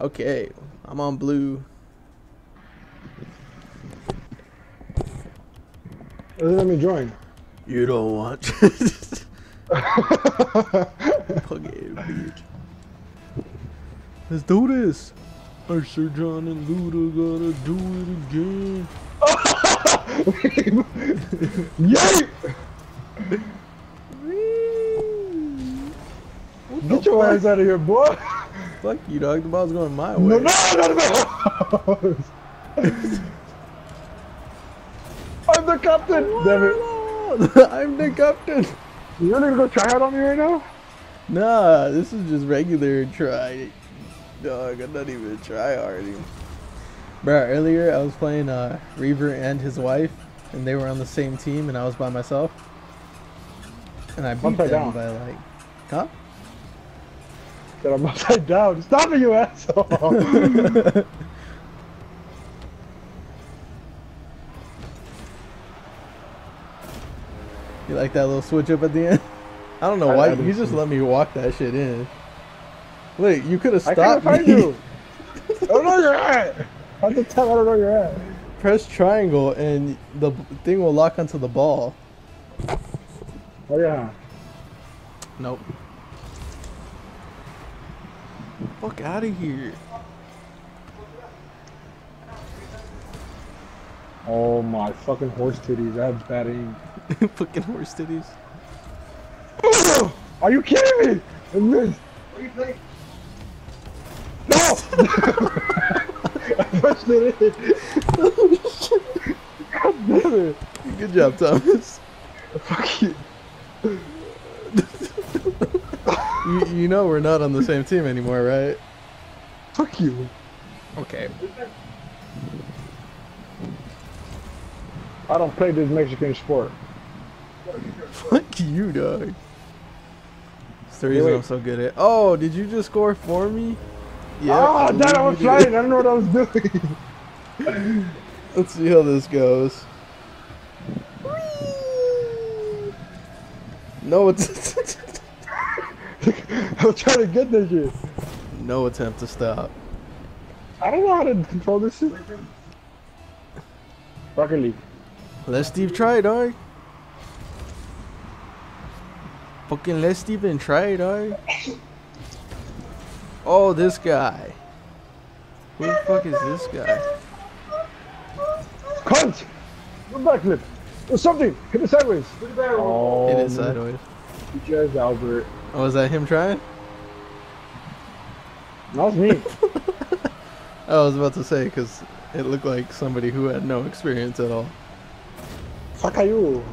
Okay, I'm on blue. Let me join. You don't want. bitch. Let's do this. Our Sir John and Luda gotta do it again. Yay! Get your ass out of here, boy! Fuck you, dog. The ball's going my No, way. no, no, no! No. I'm the captain! Damn it. I'm the captain. You really gonna go try out on me right now? Nah, this is just regular try. Dog, I'm not even try harding. Bro, earlier I was playing uh, Reaver and his wife, and they were on the same team, and I was by myself. And I beat them down. by like, huh? Said I'm upside down. Stop it, you asshole! You like that little switch up at the end? I don't know I- why I you just let me walk that shit in. Wait, you could have I can't stopped find me. you! I don't know where you're at! How's the time I don't know where you're at? Press triangle and the thing will lock onto the ball. Oh yeah. Nope. Fuck out of here. Oh my fucking horse titties, that's bad aim. Fucking horse titties. Are you kidding me? I missed. What are you playing? No! I pushed it in. God damn it. Good job, Thomas. Fuck you. You, you know we're not on the same team anymore, right? Fuck you. Okay. I don't play this Mexican sport. Fuck you, dog. It's the reason wait. I'm so good at. Oh, did you just score for me? Yeah. Ah, damn, I was flying. I don't know what I was doing. Let's see how this goes. No, it's I was trying to get this shit. no attempt to stop. I don't know how to control this shit. Rocket League. Let Steve try, dog. Fucking let Steve and try, dog. Oh, this guy. Who the fuck is this guy? Cunt! Go backflip. Or something. Hit it sideways. Oh, It is sideways. Just Albert. Oh, was that him trying? That was me. I was about to say because it looked like somebody who had no experience at all. Fuck are you?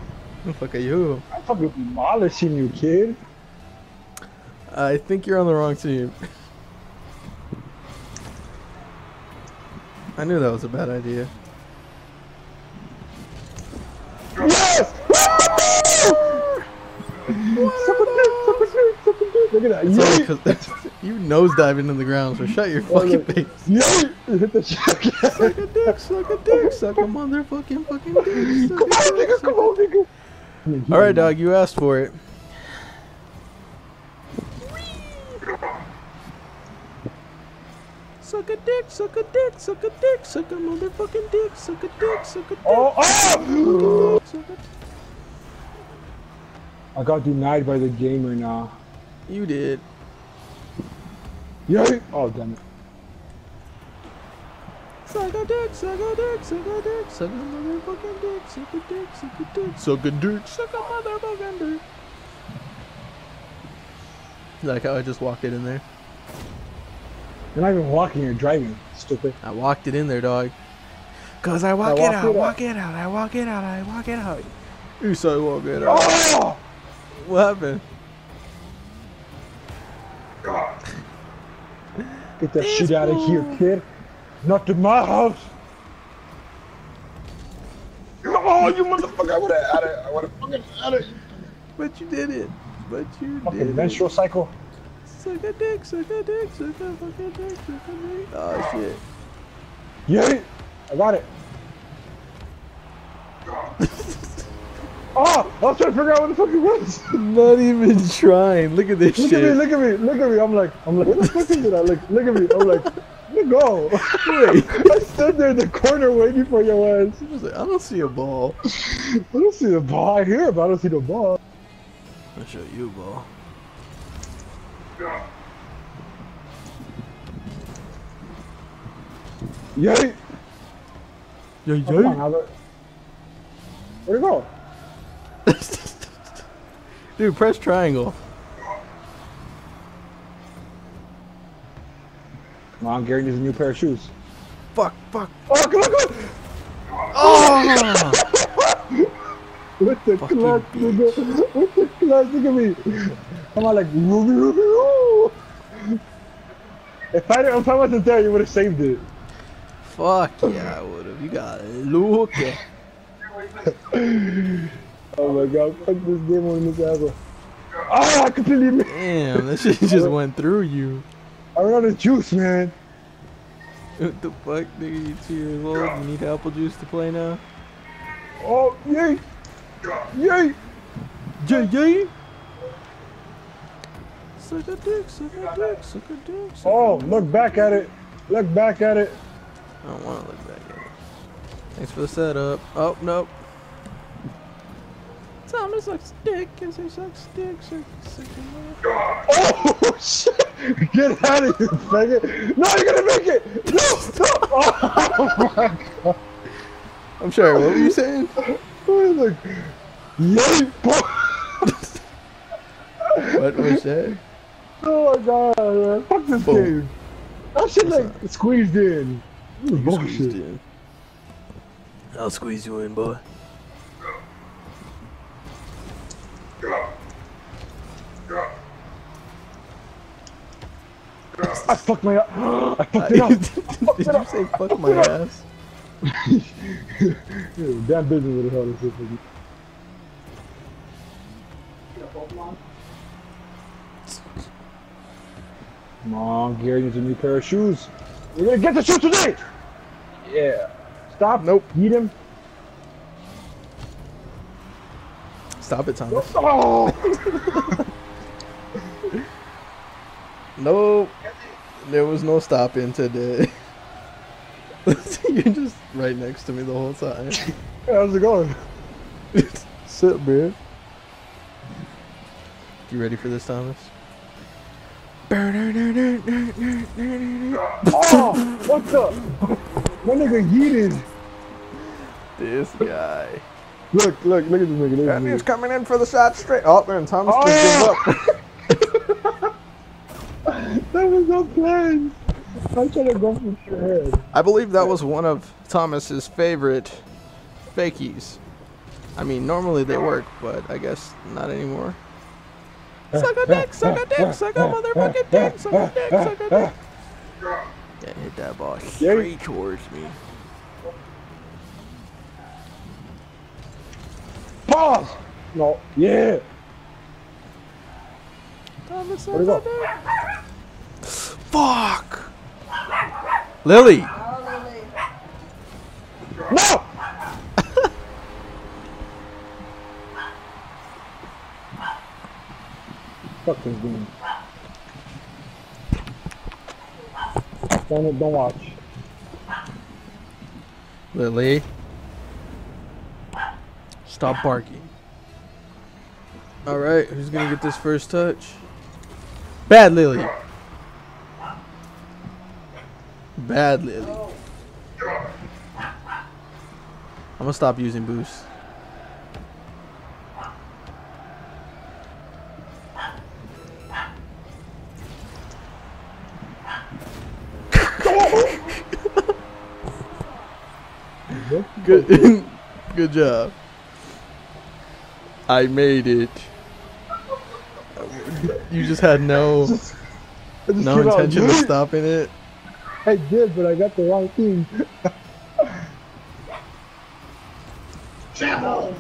Fuck are you? I'm fucking demolishing you, kid. I think you're on the wrong team. I knew that was a bad idea. Yes! Suck a dick, suck a dick, suck a dick. Look at that. It's only you nosediving in the ground, so shut your Oh, fucking face. Yeah. Hit the shit. Suck a dick, suck a dick, suck a motherfucking fucking dick. Come on, nigga, come on, nigga. All right, dog, you asked for it. Suck a dick, suck a dick, suck a dick, suck a motherfucking dick, suck a dick, suck a dick. Oh, oh! dick. I got denied by the gamer now. You did. Yeah. Oh, damn it. Suck a dick, suck a dick, suck a dick, suck a motherfucking dick, suck a dick, suck a dick, suck a dick, suck a motherfucking dick. Like how I just walked it in there. You're not even walking, you're driving. Stupid. I walked it in there, dog. Cause I walk I it walk out, it walk it out, I walk it out, I walk it out. You say walk it out. Oh! What happened? Get that shit out of here, kid. Not to my house. Oh, you motherfucker! I would have had it. I would have fucking had it. But you did it. But you Fucking did it. menstrual cycle. Suck a dick, suck a dick, suck a fucking dick, suck a dick. Oh shit. Yeah, I got it. Oh, I was trying to figure out what the fuck it was. Not even trying. Look at this Look shit. at me, look at me, look at me. I'm like, I'm like, what the fuck is it? I look, look at me. I'm like, go. Wait. I stood there in the corner waiting for your ass. I was like, I don't see a ball. I don't see the ball. I hear it, but I don't see the ball. I'll show you a ball. Yay! On, Albert. Where'd it go? Dude, press triangle. Come on, Gary needs a new pair of shoes. Fuck, fuck. Oh, come on, come Oh! With the Fucking clutch, nigga. With the clutch, look at me. Come on, like, Ruby, Ruby, Roo. If I, if I wasn't there, you would have saved it. Fuck yeah, I would've. You got look. Oh my god, fuck this game on this ever. Ah, I completely missed. Damn, that shit just went through you. I ran out of juice, man. What the fuck, nigga? You two years old? You need apple juice to play now? Oh, yay! Yay! Yeah, yeah. Suck a dick, suck a dick, suck a dick. Suck Oh, a dick. look back at it. Look back at it. I don't want to look back at it. Thanks for the setup. Oh, nope. Thomas sucks dick, cause he sucks dick, suck, suck a dick. Oh, shit! Get out of here, faggot! No, you're gonna make it! No! No! Oh my god! I'm sorry, what were you saying? Oh, look. Yay! What was that? Oh my god, man. Fuck this Boom. game. That shit like squeezed in. This is You bullshit. squeezed in. I'll squeeze you in, boy. I fucked my I fucked it uh, up. Did up. you say fuck my ass? Damn business with the hell this is. Come on, Gary needs a new pair of shoes. We're gonna get the shoes today! Yeah. Stop. Nope. Eat him. Stop it, Thomas. Oh! Nope. There was no stopping today. You're just right next to me the whole time. How's it going? Sit, bro. You ready for this, Thomas? Ah, oh! What the? My nigga yeeted. This guy. Look, look, look at this nigga. Look at this nigga. coming in for the shot straight. Oh, man, Thomas Oh, just yeah. gave up. That was no plan. I'm trying to go for your head. I believe that was one of Thomas's favorite fakies. I mean, normally they work, but I guess not anymore. Suck a dick, suck a dick, suck a motherfucking dick, suck a dick, suck a dick. Yeah, hit that ball straight towards me. Pause. No. Yeah. Thomas, Where'd it go? Fuck! Lily! No. Fuck this game. Don't don't watch. Lily. Stop barking. Alright, who's gonna get this first touch? Bad Lily. Bad Lily. I'm gonna stop using boost. Good, good job. I made it. You just had no no intention of stopping it. I did, but I got the wrong thing. I'm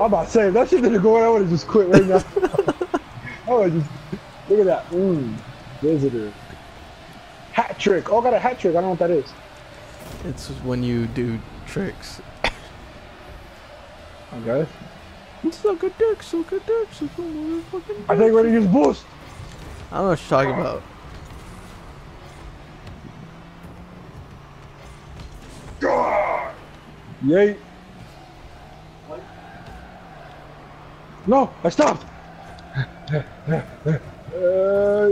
about to say, if that shit didn't go in, I would have just quit right now. I would just, look at that. Mm, visitor. Hat trick. Oh, I got a hat trick. I don't know what that is. It's when you do tricks. Okay. Suck a dick, suck a dick, suck a motherfucking I think we're gonna use boost. I don't know what you're talking about. Yay. No, I stopped. Hey,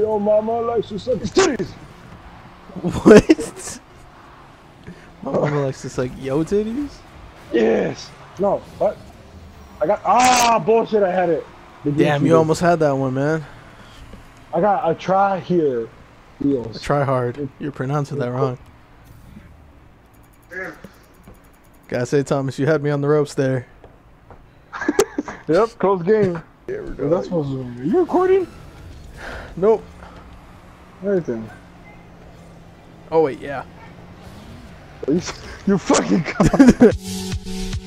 yo, mama likes to suck his titties. What? My mama likes to suck yo titties. Yes. No, what? I got ah bullshit. I had it. The Damn, GameCube. you almost had that one, man. I got a try here. Wheels. Try hard. You're pronouncing that wrong. Gotta say, Thomas, you had me on the ropes there. Yep, close game. Yeah, we're Well, that's supposed to be. Are you recording? Nope. Everything. Oh wait, yeah. You, you fucking.